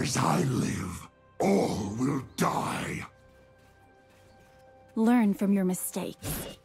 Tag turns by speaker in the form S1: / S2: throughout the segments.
S1: As I live, all will die.
S2: Learn from your mistakes.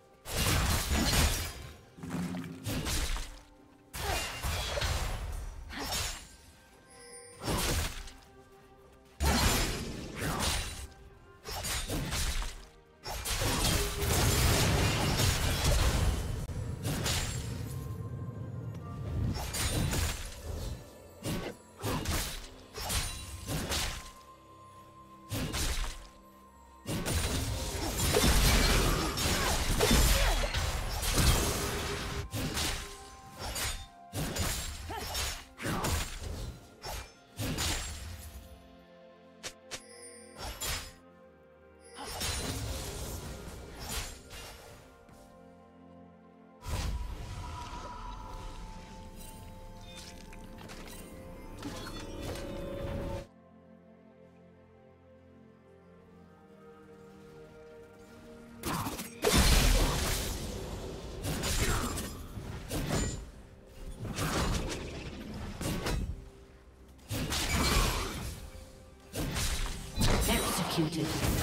S3: Executed.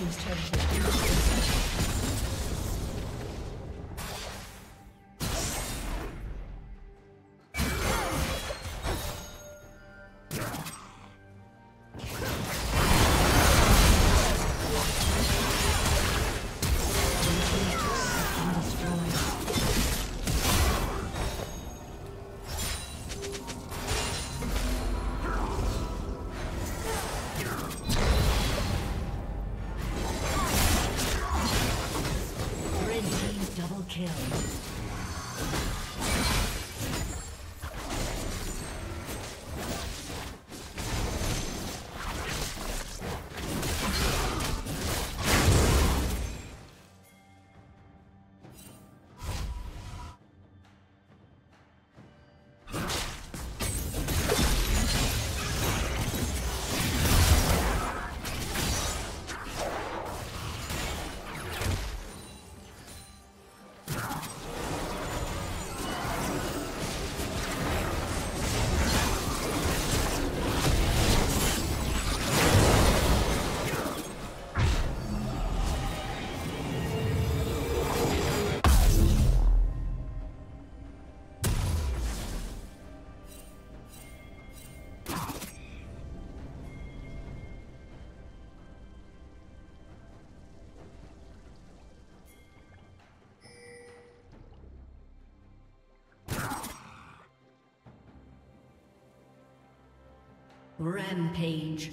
S3: Team's turret has Rampage.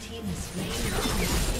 S3: team is slain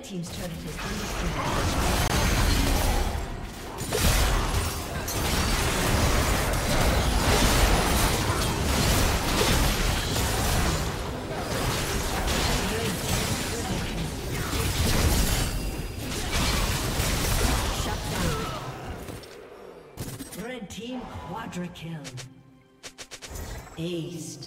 S3: Red Team's turret has been destroyed. Team quadra kill. Aced.